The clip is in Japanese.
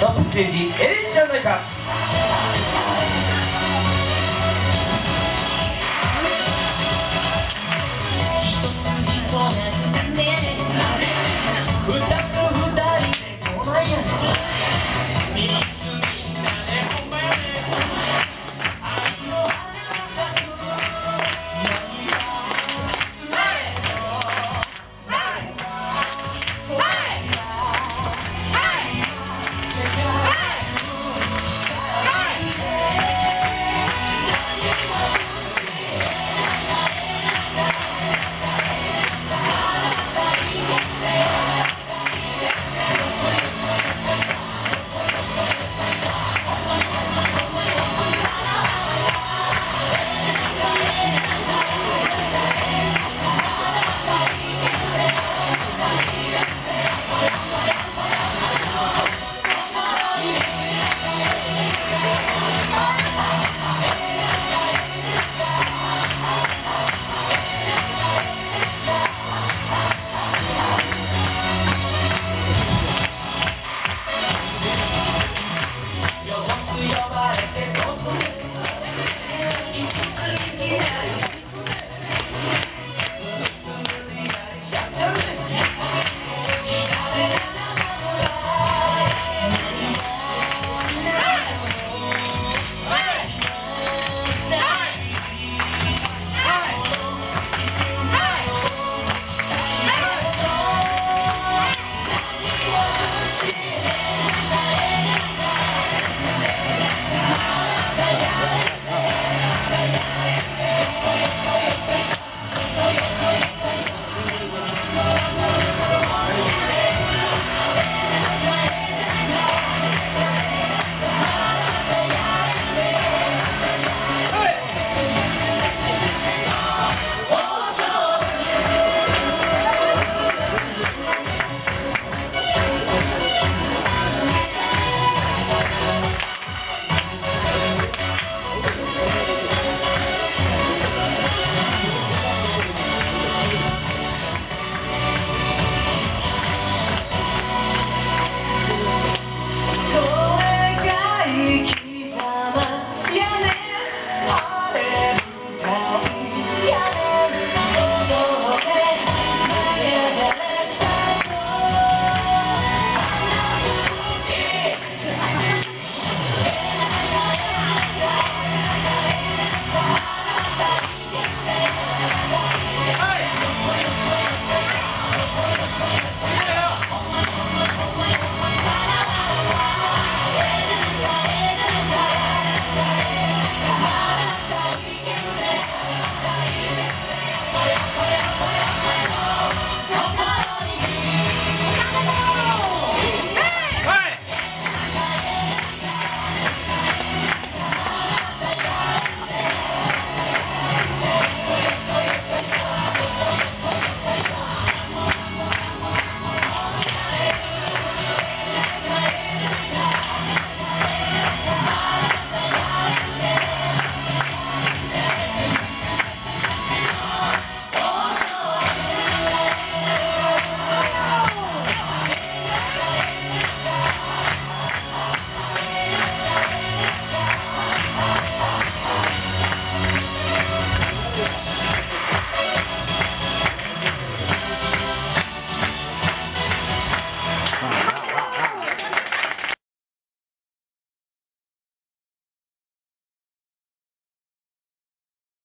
ステージエレンじゃないか